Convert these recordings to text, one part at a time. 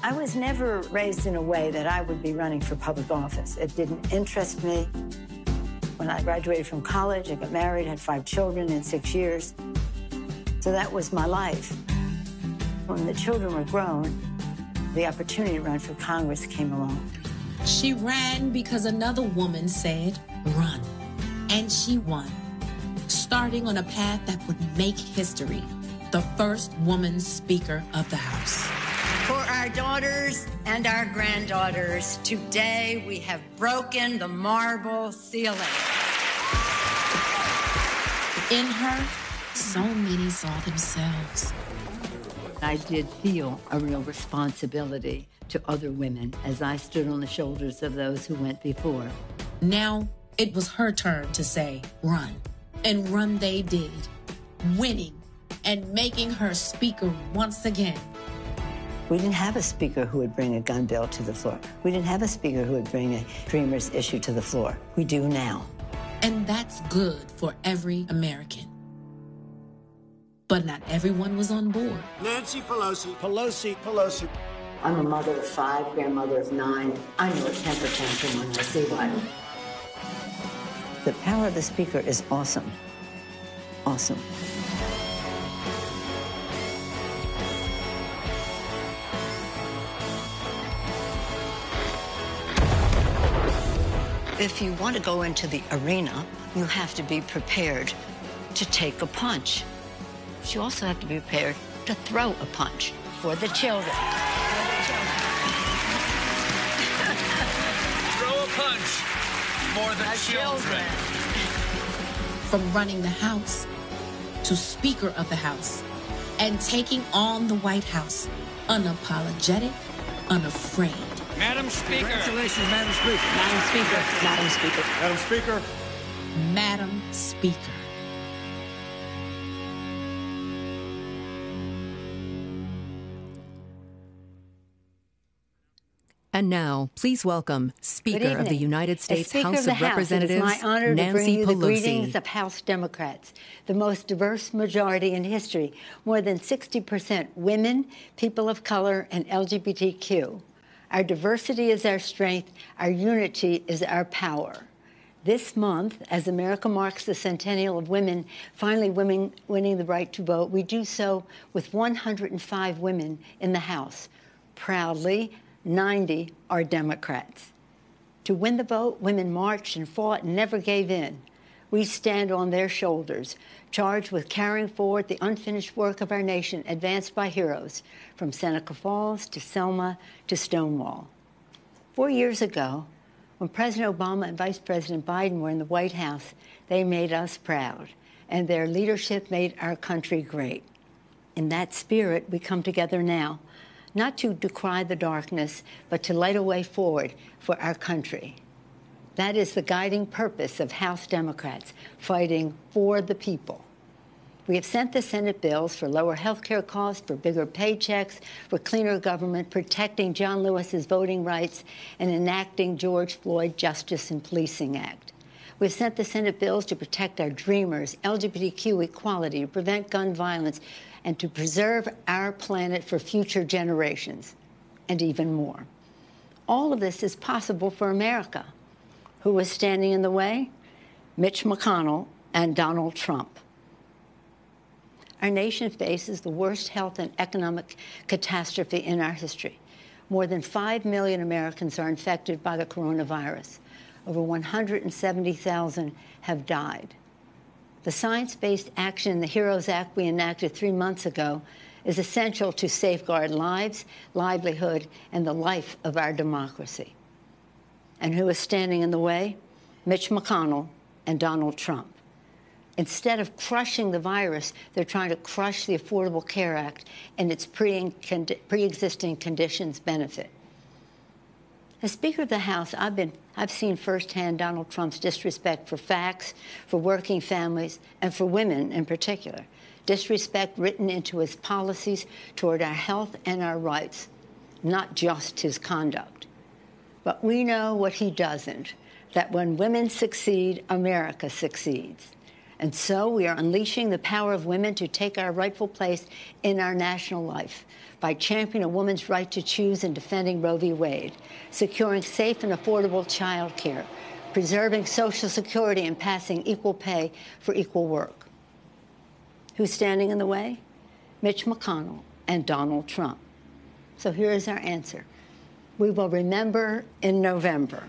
I was never raised in a way that I would be running for public office. It didn't interest me. When I graduated from college, I got married, had five children in six years. So that was my life. When the children were grown, the opportunity to run for Congress came along. She ran because another woman said, run. And she won, starting on a path that would make history the first woman Speaker of the House. For our daughters and our granddaughters, today we have broken the marble ceiling. In her, so many saw themselves. I did feel a real responsibility to other women as I stood on the shoulders of those who went before. Now it was her turn to say, run. And run they did, winning and making her speaker once again. We didn't have a speaker who would bring a gun bill to the floor. We didn't have a speaker who would bring a Dreamers issue to the floor. We do now. And that's good for every American. But not everyone was on board. Nancy Pelosi. Pelosi. Pelosi. I'm a mother of five, grandmother of nine. I know a temper tantrum when I see one. The power of the speaker is awesome. Awesome. If you want to go into the arena, you have to be prepared to take a punch. But you also have to be prepared to throw a punch for the children. Throw a punch for the, children. From running the House to Speaker of the House and taking on the White House unapologetic, unafraid. Madam Speaker. Congratulations, Madam Speaker. Madam Speaker, Madam Speaker. Madam Speaker. Madam Speaker. And now, please welcome Speaker of the. United States House of the of House, Representatives, it is my honor to bring Nancy you the greetings of House Democrats, the most diverse majority in history. More than 60% women, people of color, and LGBTQ. Our diversity is our strength. Our unity is our power. This month, as America marks the centennial of women finally women winning the right to vote, we do so with 105 women in the House. Proudly, 90 are Democrats. To win the vote, women marched and fought and never gave in. We stand on their shoulders, charged with carrying forward the unfinished work of our nation advanced by heroes, from Seneca Falls to Selma to Stonewall. Four years ago, when President Obama and Vice President Biden were in the White House, they made us proud, and their leadership made our country great. In that spirit, we come together now, not to decry the darkness, but to light a way forward for our country. That is the guiding purpose of House Democrats, fighting for the people. We have sent the Senate bills for lower health care costs, for bigger paychecks, for cleaner government, protecting John Lewis's voting rights, and enacting George Floyd Justice and Policing Act. We've sent the Senate bills to protect our dreamers, LGBTQ equality, to prevent gun violence, and to preserve our planet for future generations, and even more. All of this is possible for America. Who was standing in the way? Mitch McConnell and Donald Trump. Our nation faces the worst health and economic catastrophe in our history. More than 5 million Americans are infected by the coronavirus. Over 170,000 have died. The science based action in the HEROES Act we enacted three months ago is essential to safeguard lives, livelihood, and the life of our democracy. And who is standing in the way? Mitch McConnell and Donald Trump. Instead of crushing the virus, they're trying to crush the Affordable Care Act and its pre existing conditions benefit. As Speaker of the House, I've, been, I've seen firsthand Donald Trump's disrespect for facts, for working families, and for women in particular. Disrespect written into his policies toward our health and our rights, not just his conduct. But we know what he doesn't that when women succeed, America succeeds. And so we are unleashing the power of women to take our rightful place in our national life by championing a woman's right to choose and defending Roe v. Wade, securing safe and affordable child care, preserving Social Security, and passing equal pay for equal work. Who's standing in the way? Mitch McConnell and Donald Trump. So here is our answer. We will remember in November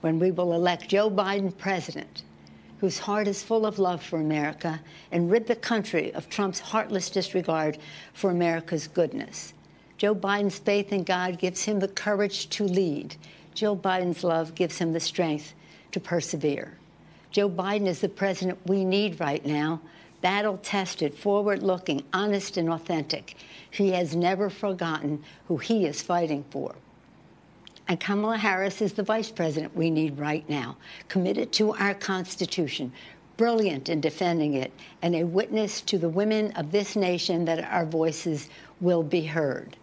when we will elect Joe Biden president, whose heart is full of love for America and rid the country of Trump's heartless disregard for America's goodness. Joe Biden's faith in God gives him the courage to lead. Joe Biden's love gives him the strength to persevere. Joe Biden is the president we need right now battle tested, forward looking, honest, and authentic. He has never forgotten who he is fighting for. And Kamala Harris is the vice president we need right now, committed to our Constitution, brilliant in defending it, and a witness to the women of this nation that our voices will be heard.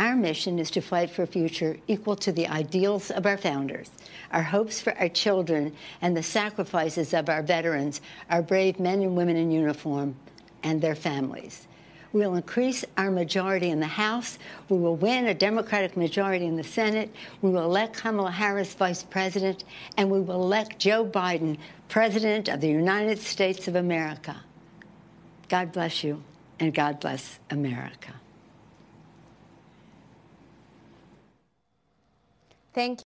Our mission is to fight for a future equal to the ideals of our founders, our hopes for our children, and the sacrifices of our veterans, our brave men and women in uniform, and their families. We will increase our majority in the House. We will win a Democratic majority in the Senate. We will elect Kamala Harris vice president, and we will elect Joe Biden president of the United States of America. God bless you, and God bless America. Thank you.